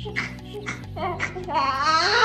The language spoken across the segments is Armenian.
քիթիկը։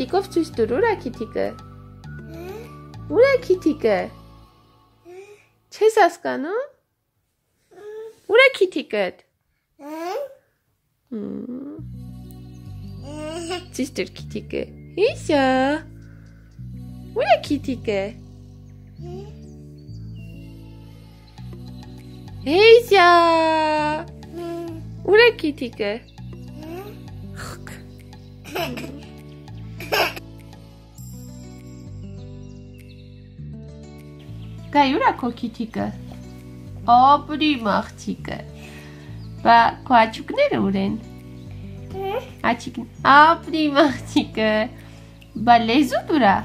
Մատիկով ցույց տուր, ուր է քիթիկը։ Ուր է քիթիկը։ Չես հասկանում։ Ուր է քիթիկդ։ Ցույց տուր քիթիկը։ Հիսա։ Ուր է քիթիկը։ Հիսա։ Ուր է քիթիկը։ Գա յուրա քո քիթիկը։ Ապրի մաղցիկը։ Բա քո աչուկները ուր են։ Աչիկ ապրի մաղցիկը։ Բա լեզու դուրա։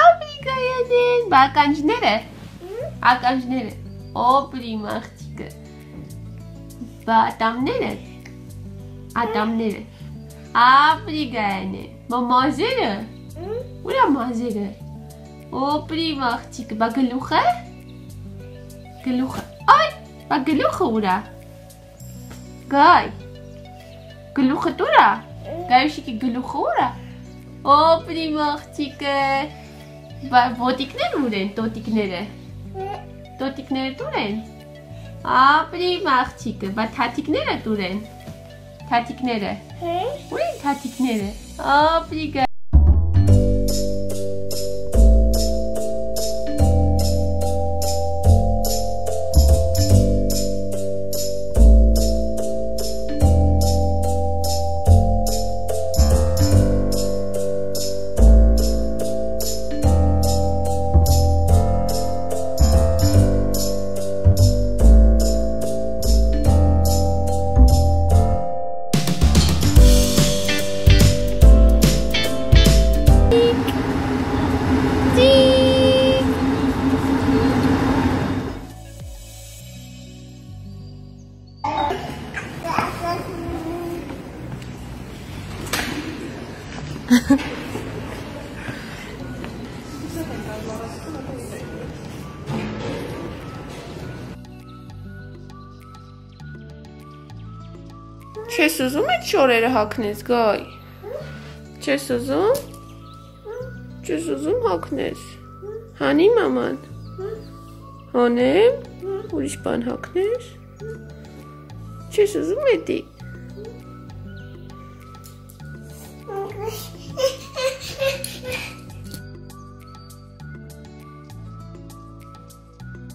Ապրի գայանեն, բա ականջները։ Ականջները։ Ապրի մաղցիկը։ Բա ատամները։ Ատամները։ Ապրի գայանեն։ Բա մազերը։ Ուրա մազերը։ Օպրի մաղցիկը, բա գլուխը։ Գլուխը։ Այ, բա գլուխը ուրա։ Գայ։ Գլուխը դուրա։ Գայուշիկի գլուխը ուրա։ Օ, պրիմ աղջիկը։ Բա ոտիկներ ուր են, տոտիկները։ Տոտիկները դուր են։ Ա, պրիմ աղջիկը, բա թաթիկները դուր են։ Թաթիկները։ Ուր են թաթիկները։ Ա, շորերը հագնես, գայ։ Չես ուզում։ Չես ուզում հագնես։ Հանի մաման։ Հանեմ։ Ուրիշ բան հագնես։ Չես ուզում էդի։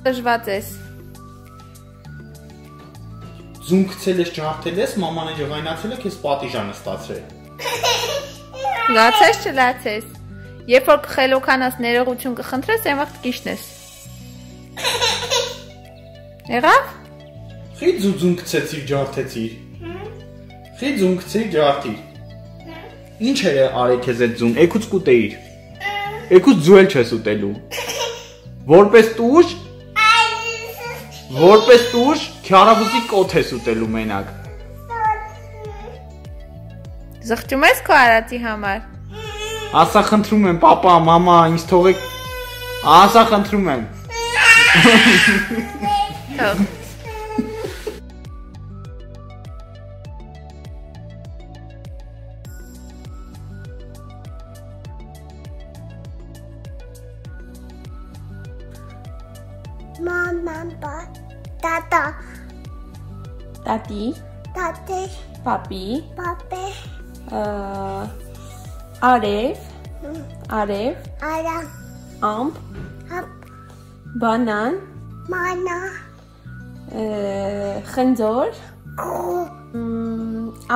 Դժված ես։ Զունգցել ես, ջարդել ես, մաման է ջղայնացել է, քեզ պատիժան ստացրել։ Լացես չլացես։ Երբ որ կխելոքանաս ներողություն կխնդրես, այն վաղտ կիշնես։ Եղավ։ Խի զուզունգցեցիր, ջարդեցիր։ Խի զունգցիր, ջարդիր։ Ինչ է արի քեզ այդ զուն, եկուց կուտեիր։ Եկուց ձուել չես ուտելու։ Որպես տուժ, որպես տուժ, քյարավուզի կոթ ես ուտելու մենակ։ Զղջում ես քո արածի համար։ Ասա խնդրում եմ, papa, mama, ինձ թողեք։ Ասա խնդրում եմ։ Թող։ Տատի, tate, papi, pape, արև, արև, ara, ամպ, hap, բանան, mana, խնձոր,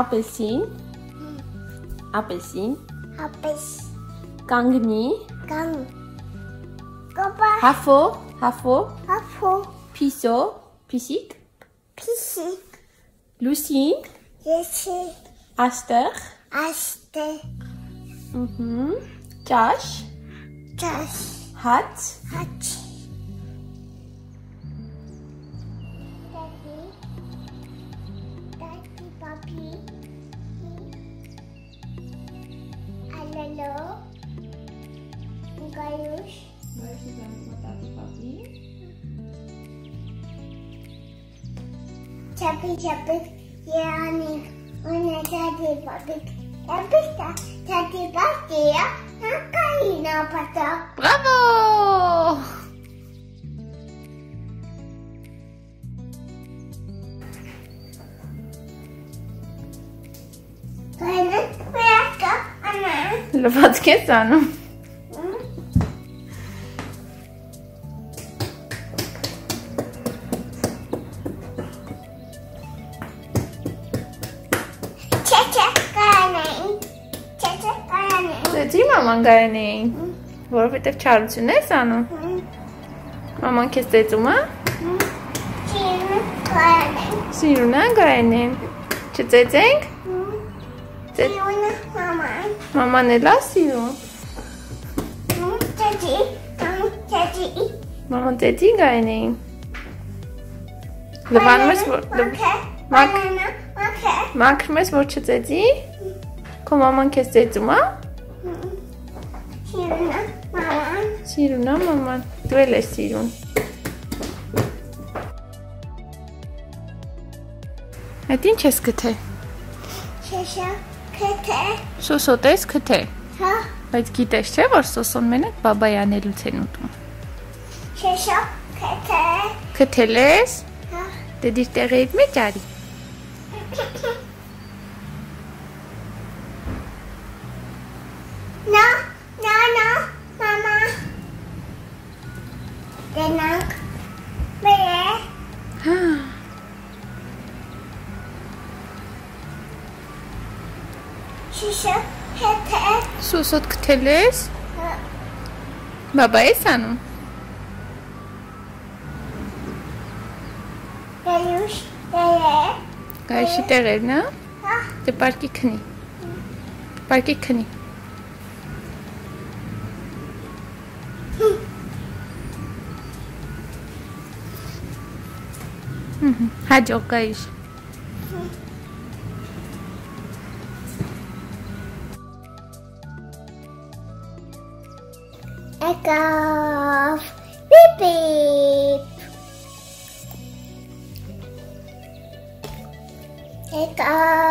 ապելսին, ապելսին, hapes, կանգնի, gang, kopa, հաֆո, հաֆո, hafu, փիսո, փիսիկ, pisi, Lucy. Lucy. Aster. Aster. Mhm. Josh. Josh. Hat. Hat. Daddy. Daddy, Papi. Alelo. Gayush. Gayush ist ein Papi. chapit chapit yani una tati papit chapita tati pastia carino patò bravo! Lo faccio che sono? Մաման գայնեին, որովհետև չարություն ես անում։ Մաման քեզ ծեծում է։ Chin karanay. Սիրունա գայնեն։ Չծեծենք։ Ծեծ Yuna mama. մաման էլա սիրուն։ Chachi. Chachi. Մաման ծեծի գայնեին։ Լվանում ես որ մաքրում ես որ չծեծի։ Քո մաման քեզ ծեծում է։ Yuna mama. Սիրունա մաման։ Դու էլ ես սիրուն։ Այդ ինչ ես գտե։ Շեշա, քթե, Սոսոտ ես քթե։ հա, Բայց գիտես չէ, որ սոսոն մենակ բաբայանելուց են ուտում։ շեշա, քթե, Քթել ես։ հա, Դե դիր տեղեիդ մեջ արի։ նա, նա, նա, մամա, դենանք, բե, Հա։ շեշա, քթե, Սոսոտ քթել ես։ հա, Բաբա ես անում։ դելյուշ, դելե, Գայշի տեղերն, հա։ հա, Դե պարկի քնի։ Պարկի քնի։ Hi, Jokesh. Echo. Beep beep. Echo.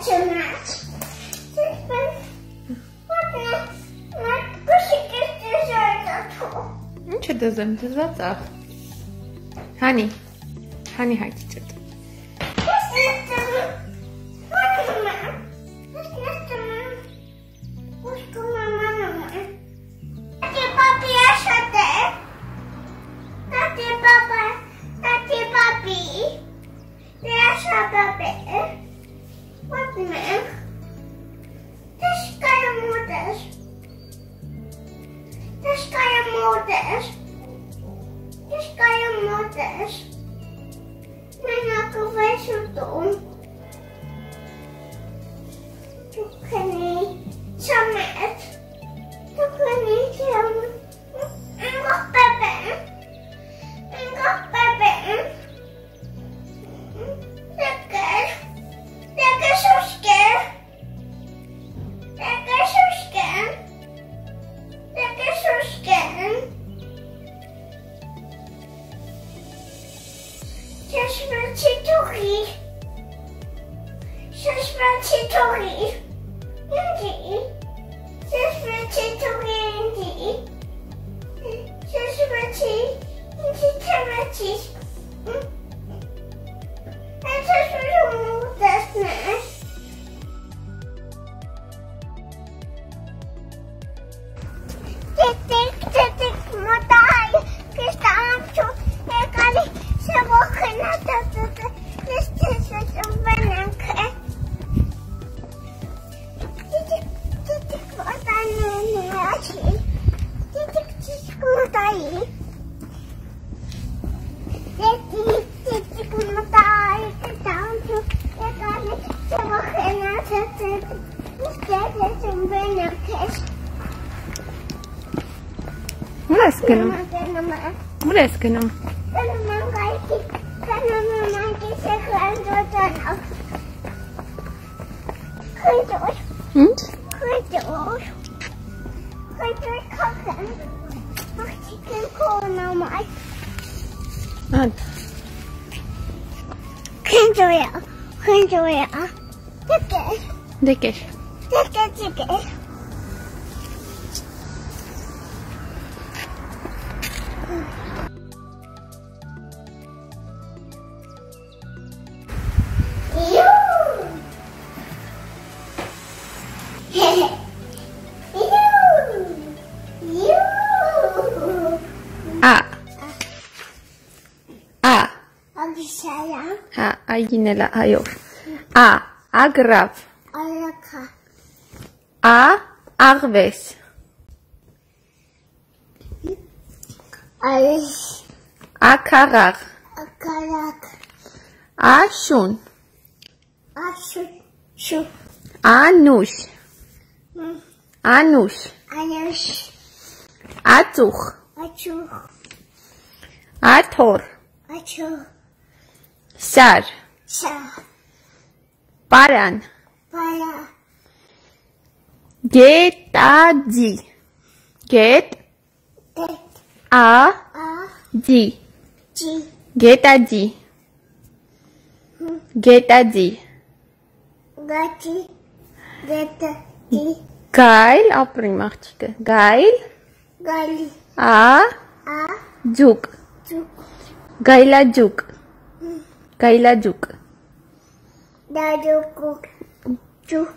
trzymać. Chcesz pan ładne na koszyk jeszcze żelazo. Czy do zęby za co? Hani, Hani, hajcie to. Tony. Ուր ես գնում։ Մամա, Ուր ես գնում։ Kanımın kayısı, kanımın kayısı kırdı canım. Kırdı, Ինչ։ kırdı. Այգին էլա այո Ա ագրավ alaka, Ա աղվես alish, Ա քարաղ akalak, Ա շուն ashu, shu, Անուշ Անուշ ayush, Ածուխ achu, Աթոր achu, Սար sa, Պարան para, Գետաձի Գետ tet, Ա a, ձի ji, Գետաձի Գետաձի gachi, geta, di, Գայլ ապրիմ աղջիկը Գայլ gali, Ա a, ջուկ chu, Գայլաջուկ Գայլաջուկ daduku, chuk,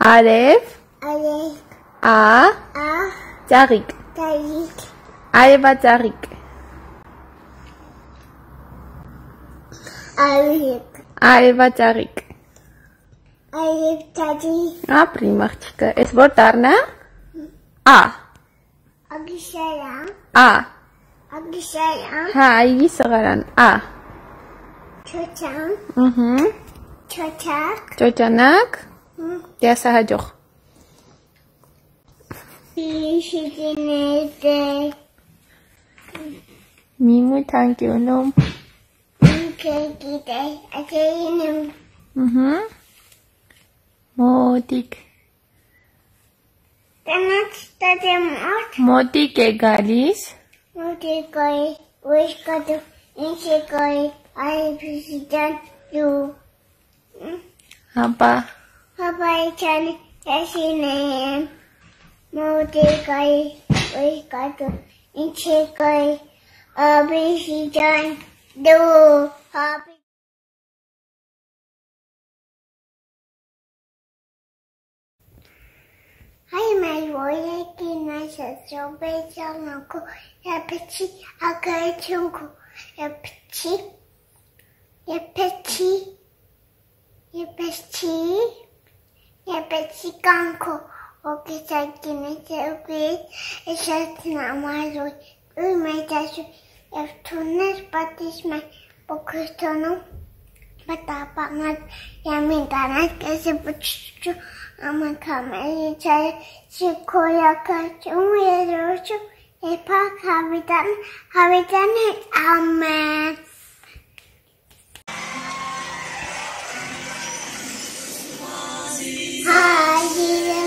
Արև alek, Ա a, ծաղիկ talik, Արևածաղիկ alek, Արևածաղիկ alek, tadi, Ապրիմ աղջիկը Էս որ դառնա? Ա agishaya, Ա agishaya, Հա այգի սղարան Ա Чочан. Угу. Чочак. Чочанак. Я сагадёх. Мимо танки уном. Угу. Мотик. Мотик галис. Мотик галис. Мотик галис. I president you. Apa? Apa ikan esine mau dekai wei katu inche kai president you. Apa Hai mai voi ki na sa so be sa na ko ya pichi a ka chung ko ya pichi Yapıcı. Yapıcı. Yapıcı kanko. O güzel güne sevgiyiz. Eşatın amalı. Ölmeyeceksin. Yaptığınız batışma. Bu kuştanım. Batapamak. Yemin danak. Gözü bu çocuğu. Ama kamerayı çarşı koya kaçımı yarıyorsun. Yapar haviden. Haviden et. Amen. Hi,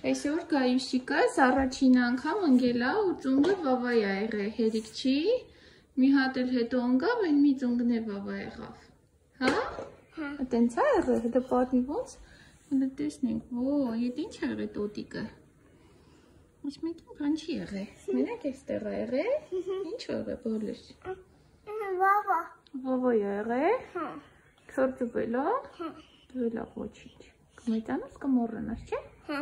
Այսօր գայուսիկս առաջին անգամ ընկել է ու ծունգը վավայ ա եղել, հերիք չի։ Մի հատ էլ հետո ընկավ, այն մի ծունգն է վավա եղավ։ Հա? Հա։ Այտենց է եղել, հետո պատմի ոնց։ Հələ տեսնենք, ո, իդ ինչ ա եղել տոտիկը։ Ոչ մեկին բան չի եղել։ Մենակ էստեղ ա եղել։ Ինչ ա եղել բոլոր։ Բաբա։ Վավայ ա եղել։ Հա։ Քորձվել ա։ Հա։ ոչինչ։ Կմետանաս կմոռանաս, չէ՞։ Հա։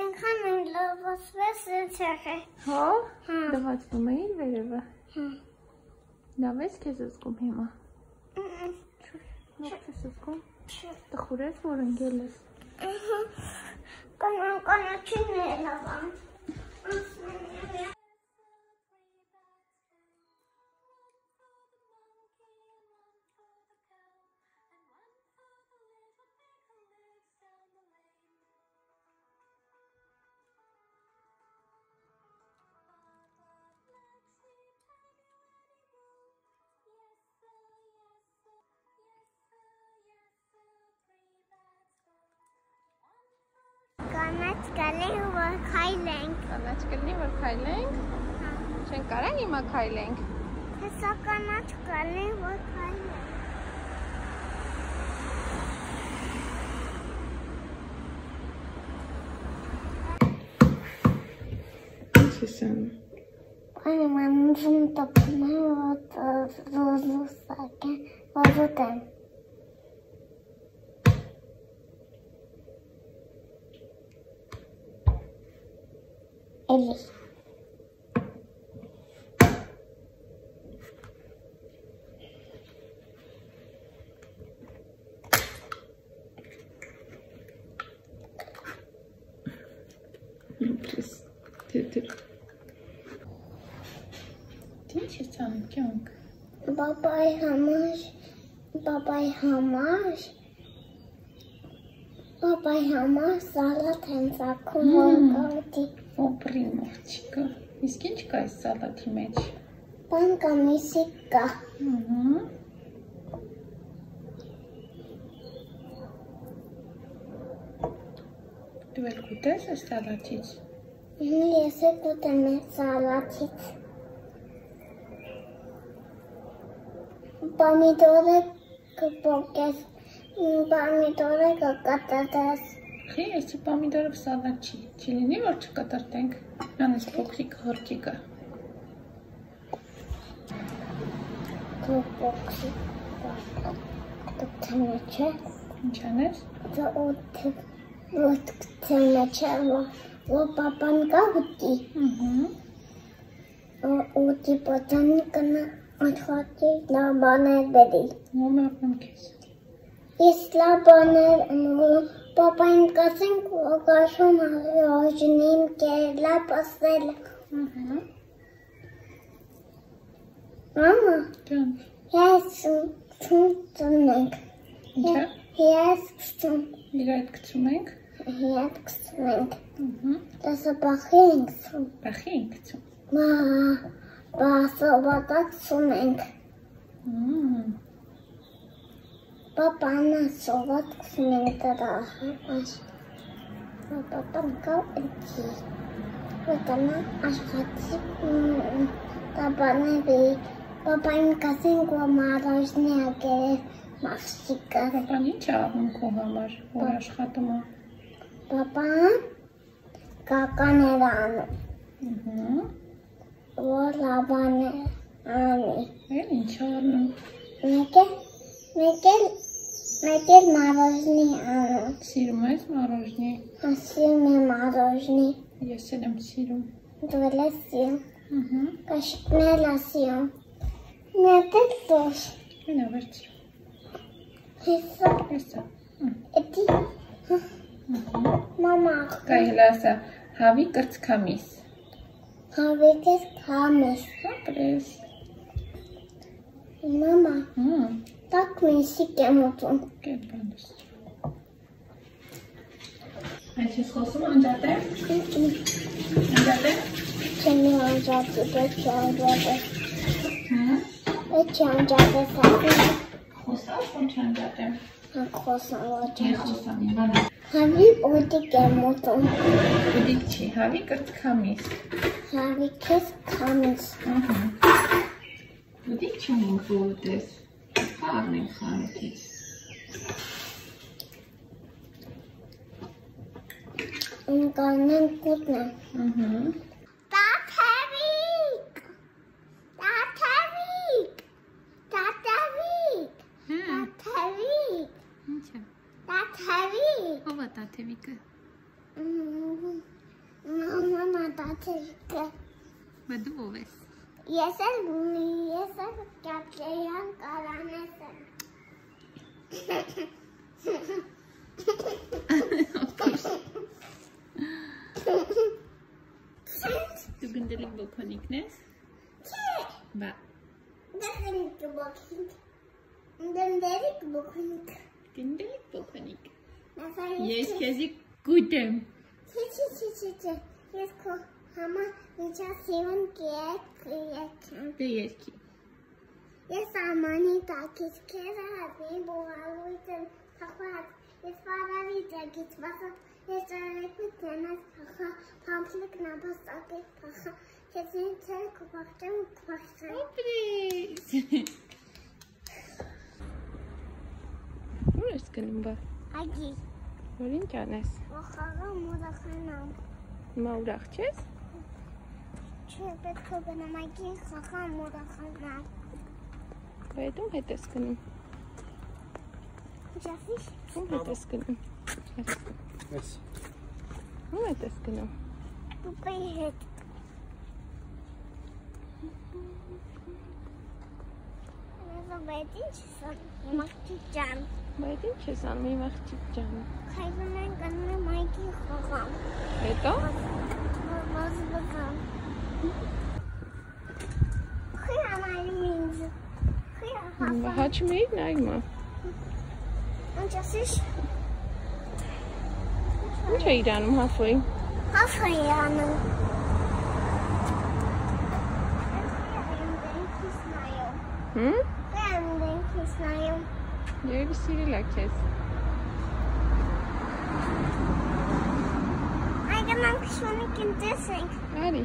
Ինքան եմ լավացվես ինձ եղե։ Հա։ Հա։ Լվացվում է իր վերևը։ Հա։ Լավ ես քեզ զգում հիմա։ Ո՞վ ես զգում։ Տխուր ես, որ ընկել ես։ Կանան կանաչին է լավան։ Կանաչ գալի որ քայլենք։ Կանաչ կլինի, որ քայլենք։ Չեն կարա հիմա քայլենք։ Հեսա կանաչ գալի որ քայլենք։ Ինչ ես անում։ Ani mam zum to pomału to zuzusakę wodę. Ellie. Just did it. Did you some junk? Bye-bye, Hamash. Bye-bye, Hamash. Bye-bye, Hamash. Salat and Mm. Օպրի մորջիկը։ Իսկ ինչ կա այս սալաթի մեջ։ Banka misika. Ահա։ Դու ել կուտես այս սալաթից։ Ես կուտեմ սալատից։ Պամիդորը կպոկես, պամիդորը կկատատես։ Խի, այսի պամիդորը սալատ չի։ Չի լինի, որ չկատարտենք։ Անես փոքրիկ հորկիկը։ կպոկսի։ Կտանը չէ, Ինչ անես։ դա ոտ ոտ կտանը չէ, որ պապան կա ուտի, Ահա։ ուտի պատան կնա աշխատի լաբաներ բերի։ Մոմերն քեզ։ Ես լաբաներ ընողում, պապային կասենք, որ կաշում հոժնին կերլա պասել։ Ահա։ Մամա, Ջան։ ես չում ծնենք։ Ինչա։ Ես չում, Իր այդ գցում ենք։ ես կսմենք։ Ահա։ Դասը բախի ենք ծում։ Բախի ենք գցում։ Մա, բասը բատակ ծունենք։ Մմ։ Պապանը սովատ կսմենք դրա հաշ։ Պապան կա ընկի։ Վեկանա աշխատի տաբաների։ Պապային կասենք, որ մարաժնի ագերև մախսիկը։ Պապան ինչ է անում քո համար, որ աշխատում է։ Պապան կականեր անում, Ահա։ որ լավաներ անի։ Էլ ինչ է անում։ Մեկ էլ, մեկ էլ, մեկ էլ մարաժնի անում։ Սիրում ես մորոժնի։ Ասում եմ մարաժնի։ Ես էլ եմ սիրում։ Դու էլ ես սիրում։ Ահա։ Կաշիկնել ասիում։ Մեկ էլ դոշ։ Մենա վերցրու։ Հեսա, Էսա։ էդի, մամա, Կայել ասա, հավի կրծքամիս։ հավեկես կամես։ Ապրես։ Մամա, Հմ, տակ մեսիկ եմ ուտում։ կերպանս։ Այդ ես խոսում անջատե։ Անջատե։ Չեմ անջատի, պետք է անջատես։ Հա։ Պետք է անջատես ասում։ խոսա, ո՞նչ անջատեմ։ Խոսան ոչ։ Ես խոսամ, բանը։ Հավի օդիկ է մոտոն։ Ուդիկ չի, հավի կրծքամիս։ Հավի քեզ կամից։ Ահա։ Ուդիկ չունենք որտես։ Խառն են խանութից։ Ընկանեն կուտնը։ Ահա։ Տաթավիկ։ Տաթավիկ։ Հա, Տաթավիկ։ ի՞նչ է։ Տաթավիկ։ Ո՞վ է տաթևիկը։ Մամա տաթավիկը։ Բա դու ով ես։ Ես էլ ես էլ կապլեյան կարանես եմ։ Դու գնդելիկ բոքոնիկն ես։ Չէ, Բա, դեռ կբոքինք։ Դեռ կբոքինք։ գնդելիկ բոքոնիկ։ Ես քեզի գուտեմ։ չի, չի, չի, չի։ Ես քո համար միջասիրուն կեք եկեմ։ Դե երկի։ Ես ամանի տակից քեզ հավի բուհալույց եմ թախված։ Ես վարավի տակից բասա ես արեկի տենաս թախա փամփլիկ նաբասակի թախա։ Ես ինձ էլ կուպախտեմ կուպախտեմ։ Պրես։ Ուր ես գնում բա։ Ագի, Որ ինչ անես։ ոխաղա մուրախանամ։ Հիմա ուրախ չես։ Չէ, պետք է գնամ ագի խախա մուրախանամ։ Բայց ում հետ ես գնում։ Ջասիշ, Ում հետ ես գնում։ Ես։ Ում հետ ես գնում։ պուպեի հետ։ Ես բայց ինչ սա մաղթի ջան։ Բայց ինչ ես անում իմ աղջիկ ջան։ Քայլում են գնում այգի խաղամ։ Հետո Hat je mee? Nee, maar. Wat heb je dan om halfway? Halfway aan hem. Hm? Ja, dan denk je snijden. Jij bent hier lekker. Ik heb nog zo'n kind tussen. Ready.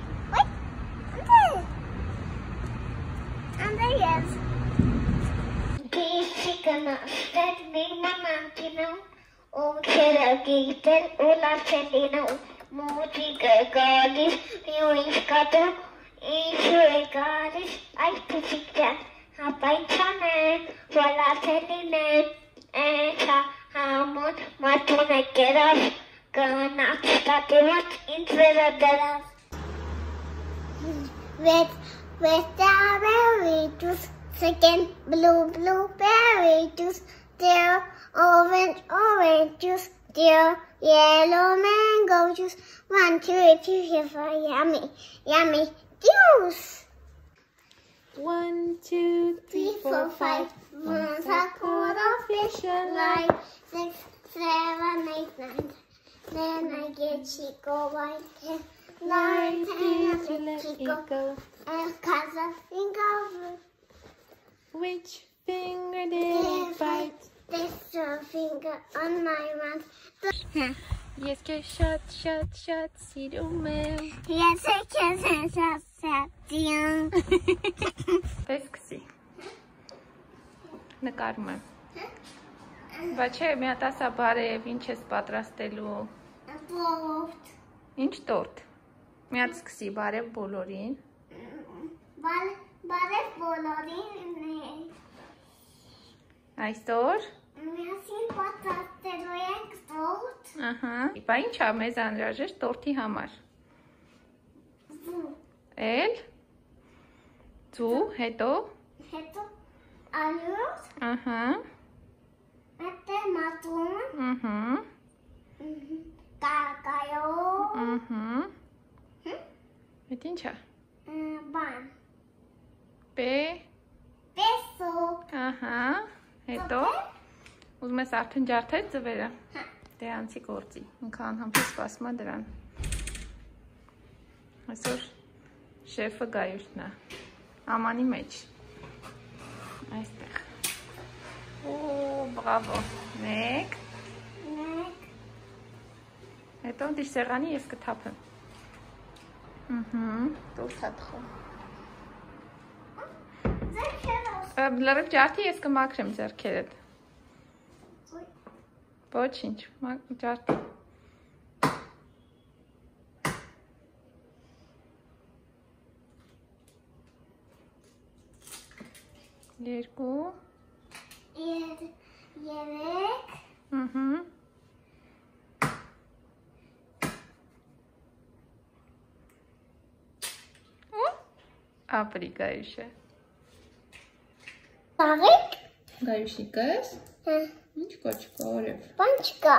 Անդե ես։ Գիսիկնա, ստետ մի մամանկինու, ում քերը գիտել ու լացելինու, մուտիկը գալիս, ու ինչ կատում, ինչու է գալիս, այս պիցիկ ջան, հապայցան է, որ լացելին է, էչա համոտ մատուն է կերավ, գնաց տատիված ինձ վերադրավ։ With with strawberry juice, second blue blueberry juice, dear orange orange juice, dear yellow mango juice. One, two, three, four, yummy, yummy juice. One, two, Three, four, five. Once a quarter fish alive. Six, seven, eight, nine. Then I get Chico white ten. Nine, ten, I get Chico. go. And cause a finger Which finger did did it bite? This your finger on my mouth. Ես քեզ շատ շատ շատ սիրում եմ։ Yes, I can say something. Տեսքսի։ Նկարում եմ։ Բա չէ, մի հատ ասա բարև, ինչ ես պատրաստելու։ Both. Ինչ տորտ։ Մի հատ սկսի բարև բոլորին։ բարև բոլորին։ Այսօր, Միասին պատրաստելու ենք տորտ։ ահա։ Բա ի՞նչ է մեզ անհրաժեշտ տորտի համար։ Էլ ծու, հետո, Հետո ալյուր, ահա, մետե մատուն, ահա, կակայո, ահա։? Այդ ի՞նչ է։ բան, Պե, պեսո, ահա, հետո ուզում ես արդեն ջարդել ծվերը։ Դե անցի գործի։ Ինքը անհամբեր սպասում է դրան։ Այսօր շեֆը գայուշն է։ Ամանի մեջ։ Այստեղ։ Օ, բրավո։ 1 Մեկ, Հետո դիշ սեղանի ես կթափեմ։ Ահա, դուրս հատխո։ ձերքերս։ Լրիվ ջարդի ես կմաքրեմ ձեռքերդ։ Ոչինչ, ջարդի։ Երկու, Եր, երեք, ըհը։ ապրի գայուշը։ տաղիկ, Գայուշիկս, հա, ինչ կոչ կորև։ բան չկա,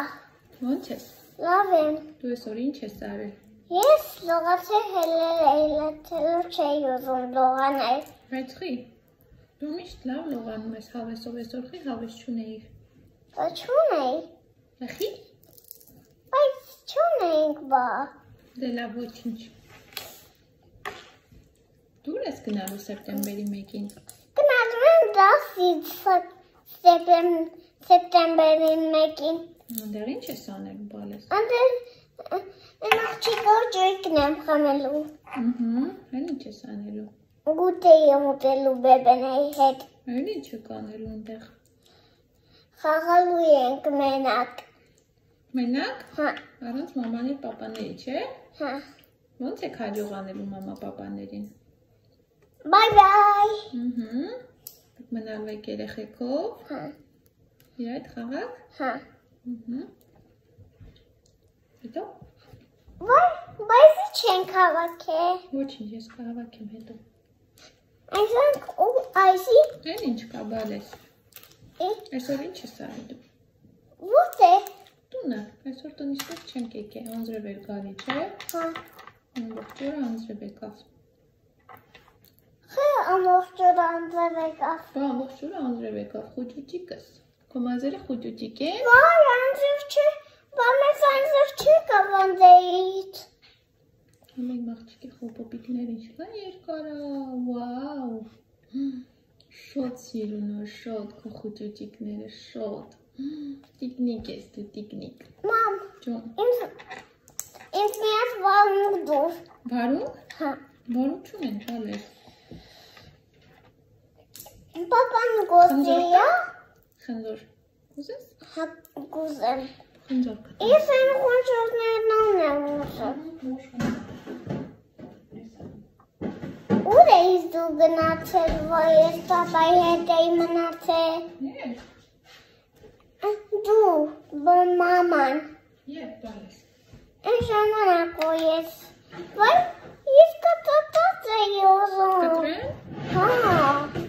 Ոնց ես։ լավ եմ։ Դու այսօր ինչ ես արել։ Ես լողացել հելել էի, լացելու չէի ուզում լողանել։ Բայց խի։ Դու միշտ լավ լողանում ես հավեսով, այսօր խի հավես չունեիր։ Դա չունեի, Ախի։ բայց չունեինք բա։ Դե լավ ոչինչ։ Դուր ես գնալու սեպտեմբերի 1-ին։ Գնալու եմ 10-ից սեպտեմ սեպտեմբերի 1-ին։ Անդեր ինչ ես անելու բալես։ Անդեր եմ աղջիկով ջոյկն եմ խմելու։ Ահա, հեն ինչ ես անելու։ Գուտեի եմ ուտելու բեբենեի հետ։ Այլ ինչ եք անելու այնտեղ։ Խաղալու ենք մենակ։ Մենակ Հա, առանց մամաների պապաների, չէ։ հա։ Ոնց եք հաջող անելու մամա պապաներին։ Բայ բայ։ Ահա։ Դուք մնալու եք երեխեքով, Հա, իր այդ խաղաք։ հա։ Ահա։ Հետո Բայ, բայց չենք հավաքել։ ոչինչ ես կհավաքեմ հետո։ Այսինք ու այսի Այն ինչ կա բալես։ Այսօր ինչ ես արել դու։ ո՞ւտ է։ Տունը, այսօր տնից չենք եկել, անձրև էր գալի, չէ։ Հա։ Ամբողջ օրը անձրև եկավ։ Օր անձև եկավ։ Բա ամբողջ օրը անձրև եկավ, խուճուճիկս։ Քո մազերը խուճուճիկ են։ Վայ, անձև չէ։ Բա մեզ անձև չի կավանդեիտ։ Ամեն մաղջիկի խոպոպիկներ ինչ կան երկարա, վաու։ Շոտ սիրունո, շոտ քո խուճուճիկները, շոտ։ Տիկնիկ ես դու, տիկնիկ։ Մամ, ինձ ինձ միած վարունգ դուր։ բարուկ։ Հա։ Բարուկ չունեն, բալես։ Պապան գոստիա։ Խնձոր։ Ուզես։ Հա, գուզեմ։ Խնձոր կտա։ Ես այն խոնչորներն անեմ ուզում։ Ուր էիս դու գնացել, որ ես պապայի հետ էի մնացել։ Ես, Դու, բո մաման։ ես բալես։ Այն ժամանակո ես։ Վայ, ես կտտած էի ուզում։ Կտրեմ։ Հա։